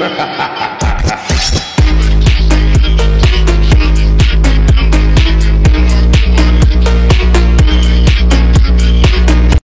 ha ha ha ha